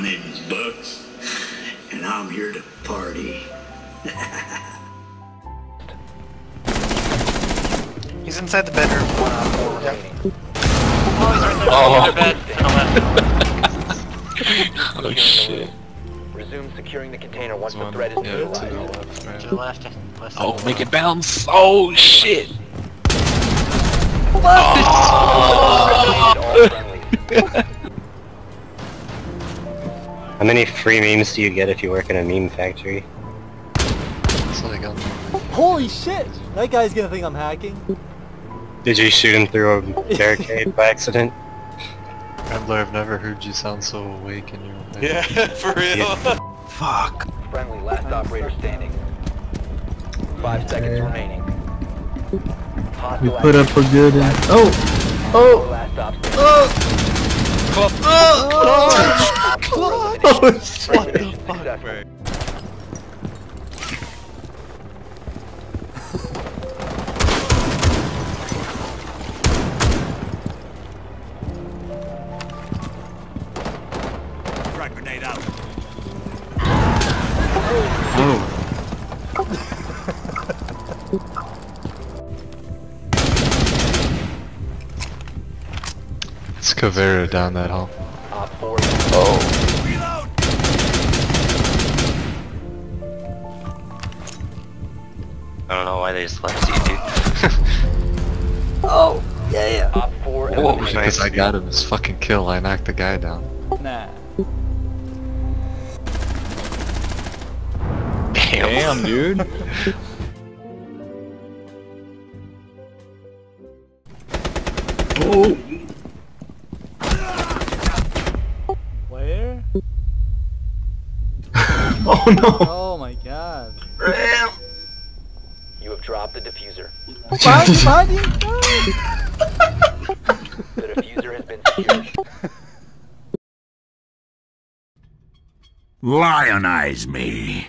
money in his books, and I'm here to party. He's inside the bedroom. Oh, he's right there. Oh. Other bed to the left. Oh shit. Resume securing the container once the One, threat is yeah, to the neutralized. left, right. To the left. left Oh, make it bounce. Oh shit. All oh. friendlies. How many free memes do you get if you work in a meme factory? It's like Holy shit! That guy's gonna think I'm hacking. Did you shoot him through a barricade by accident? Rambler, I've never heard you sound so awake in your own head. Yeah, for real. Fuck. Friendly last operator standing. Five seconds remaining. We put up a good. Oh! Oh! Last stop standing. Oh! oh, oh what the fuck? Frag It's Caveira down that hall. Op 4 I don't know why they just left you, dude. Oh! Yeah, yeah. Op 4 Whoa, eliminated. Because I got him his fucking kill, I knocked the guy down. Nah. Damn. dude. oh! Oh no! Oh my god. Ram. You have dropped the defuser. Behind you, behind you! The defuser has been secured. Lionize me.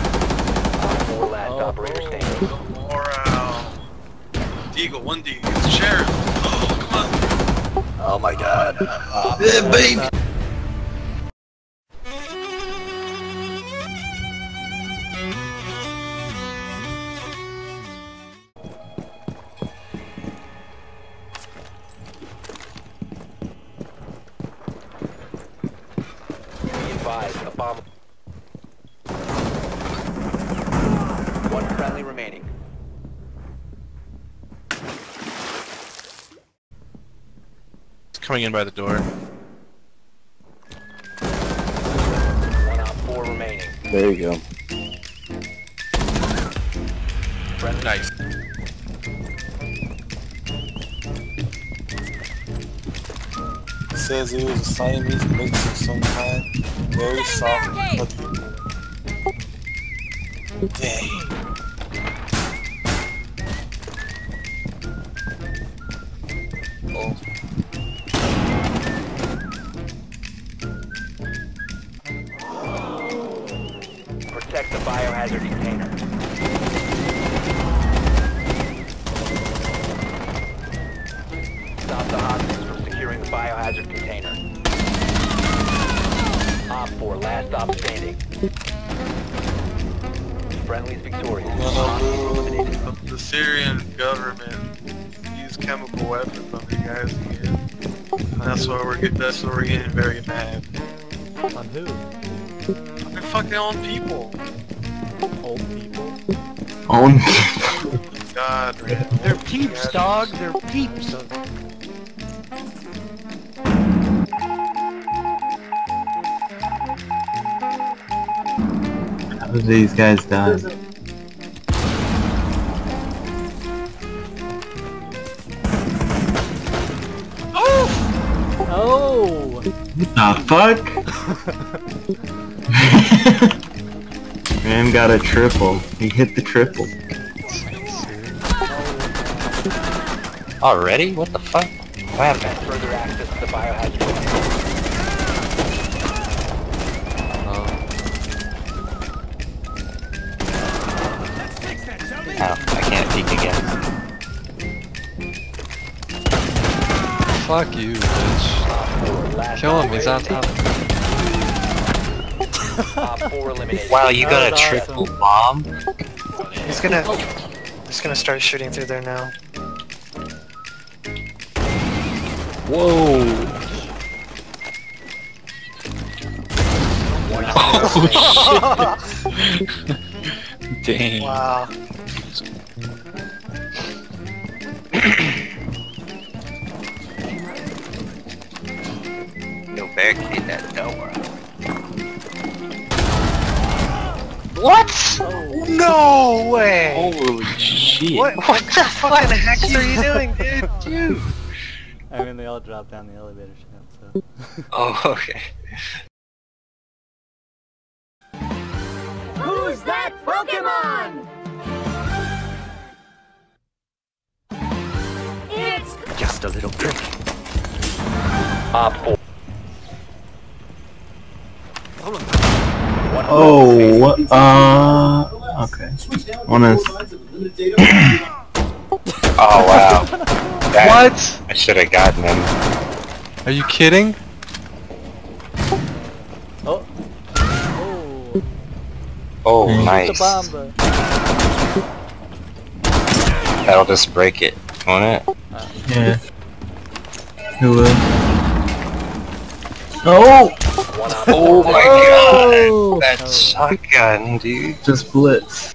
OPFOR last Oh. operator standing. Morale. Deagle, one D. It's the sheriff. Oh, come on. Oh my god. Yeah, baby. Be advised, a bomb. One friendly remaining. Coming in by the door. One op 4 remaining. There you go. Friendly Nice. says it was a Siamese mix of some kind. Very soft and. Dang. Friendly's victorious. Hostiles eliminated. The Syrian government used chemical weapons on the guys again. And that's why we're get, that's why we're getting very mad. On who? They're fucking own people. Old people. On. God, man. They're peeps, dog. They're peeps. These guys die? Oh! What The fuck? Man got a triple. He hit the triple. Already? What the fuck? What happened? Further access to the biohazard Fuck you, bitch. Kill him, he's on top. standing. Op. Wow, you got a triple awesome. bomb? He's gonna. He's gonna start shooting through there now. Whoa. Oh, Dang. Wow. Barricade that door. What? No way! Holy shit. What, what the fucking heck are you doing, dude? I mean, they all dropped down the elevator shaft, so. Oh, okay. Who's that Pokemon? It's Just a little prick. OPFOR. Oh. Uh. Okay. One is. Oh, wow. That, What? I should have gotten him. Are you kidding? Oh. Oh. Oh. Nice. That'll just break it, won't it? Yeah. Who would? Oh! One op Oh four my Oh! god! That shotgun, dude. Just blitz.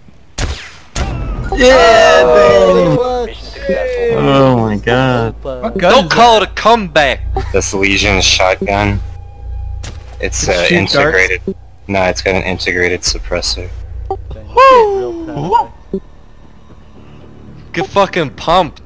Yeah, baby! Mission. Oh my god. But, Don't call it a comeback! This Lesion shotgun. It's uh, Shoot darts? integrated. No, it's got an integrated suppressor. dang. Get fucking pumped.